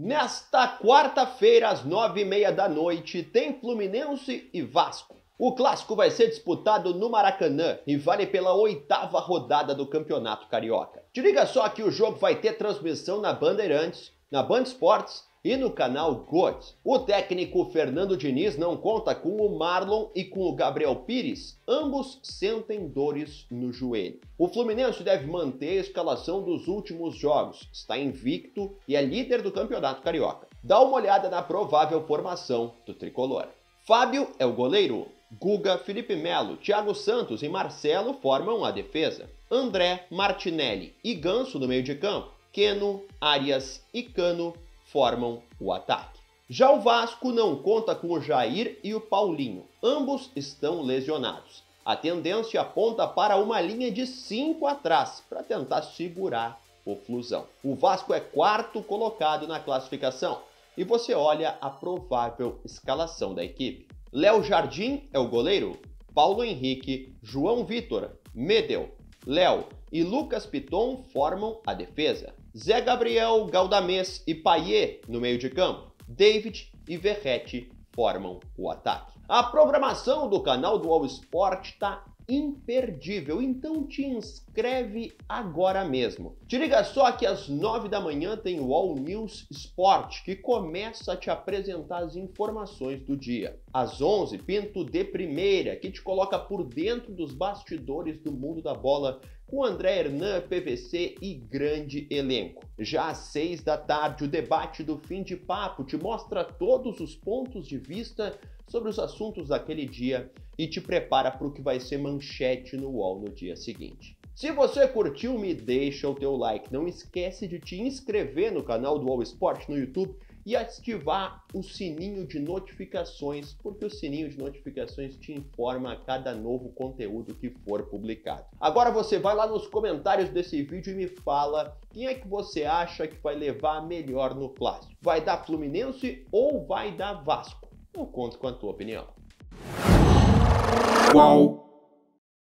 Nesta quarta-feira, às nove e meia da noite, tem Fluminense e Vasco. O clássico vai ser disputado no Maracanã e vale pela oitava rodada do Campeonato Carioca. Te liga só que o jogo vai ter transmissão na Bandeirantes, na Band Esportes e no canal GOT. O técnico Fernando Diniz não conta com o Marlon e com o Gabriel Pires, ambos sentem dores no joelho. O Fluminense deve manter a escalação dos últimos jogos, está invicto e é líder do Campeonato Carioca. Dá uma olhada na provável formação do tricolor. Fábio é o goleiro. Guga, Felipe Melo, Thiago Santos e Marcelo formam a defesa. André, Martinelli e Ganso no meio de campo. Keno, Arias e Cano formam o ataque. Já o Vasco não conta com o Jair e o Paulinho, ambos estão lesionados. A tendência aponta para uma linha de 5 atrás para tentar segurar o Flusão. O Vasco é quarto colocado na classificação e você olha a provável escalação da equipe. Léo Jardim é o goleiro, Paulo Henrique, João Vitor, Medel, Léo e Lucas Piton formam a defesa. Zé Gabriel, Galdamés e Paier no meio de campo. David e Verrete formam o ataque. A programação do canal do All Sport está imperdível, então te inscreve agora mesmo. Te liga só que às 9 da manhã tem o All News Sport, que começa a te apresentar as informações do dia. Às 11, Pinto de Primeira, que te coloca por dentro dos bastidores do mundo da bola com André Hernan, PVC e grande elenco. Já às seis da tarde, o debate do fim de papo te mostra todos os pontos de vista sobre os assuntos daquele dia e te prepara para o que vai ser manchete no UOL no dia seguinte. Se você curtiu, me deixa o teu like. Não esquece de te inscrever no canal do UOL Sport no YouTube e ativar o sininho de notificações, porque o sininho de notificações te informa a cada novo conteúdo que for publicado. Agora você vai lá nos comentários desse vídeo e me fala quem é que você acha que vai levar melhor no clássico. Vai dar Fluminense ou vai dar Vasco? Eu conto com a tua opinião. Qual?